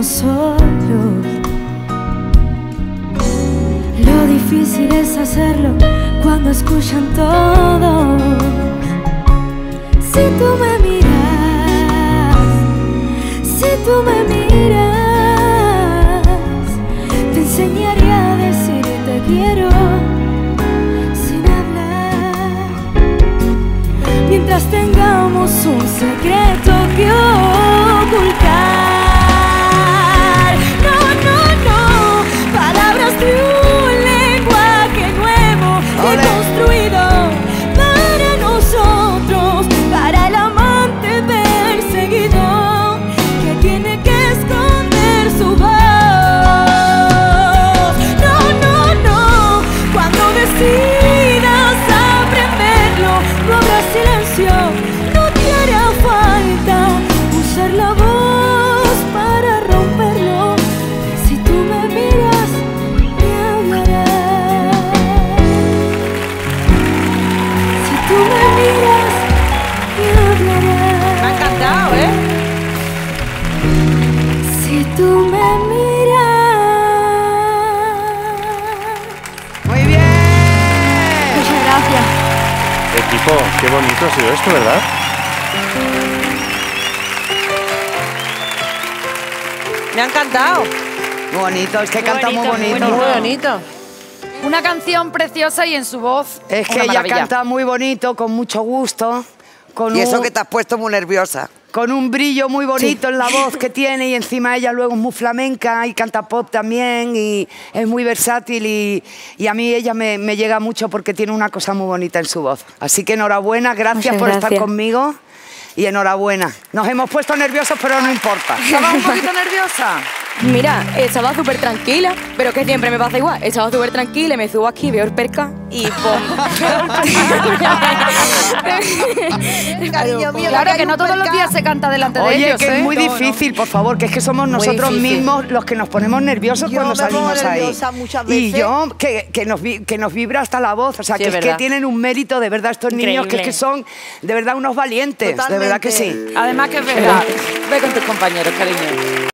estamos. Lo difícil es hacerlo cuando escuchan todos. Si tú me miras, si tú me miras, te enseñaría a decir te quiero sin hablar. Mientras tengamos un secreto que tú Equipo, qué bonito ha sido esto, ¿verdad? Me ha encantado. Muy bonito, es que canta muy bonito. Muy bonito. Una canción preciosa y en su voz. Es que una ella canta muy bonito, con mucho gusto. Con Y eso un- que te has puesto muy nerviosa. Con un brillo muy bonito en la voz que tiene y encima ella luego es muy flamenca y canta pop también y es muy versátil y, y a mí ella me, me llega mucho porque tiene una cosa muy bonita en su voz. Así que enhorabuena, gracias Muchas por estar conmigo y enhorabuena. Nos hemos puesto nerviosos pero no importa. ¿Estabas un poquito nerviosa? Mira, estaba súper tranquila, pero que siempre me pasa igual. Estaba súper tranquila, y me subo aquí, veo el perca y pum. Cariño mío, claro que no todos los días se canta delante de Oye, ellos, que ¿eh? es muy No, no. difícil, por favor, que es que somos nosotros difícil. mismos los que nos ponemos nerviosos Yo cuando me pongo salimos ahí. Y yo, que, que nos, vi- que nos vibra hasta la voz, o sea, Sí, que es es que tienen un mérito, de verdad, estos niños, que es que son, de verdad, unos valientes, de verdad que sí. Además que es verdad. Ve con tus compañeros, cariño.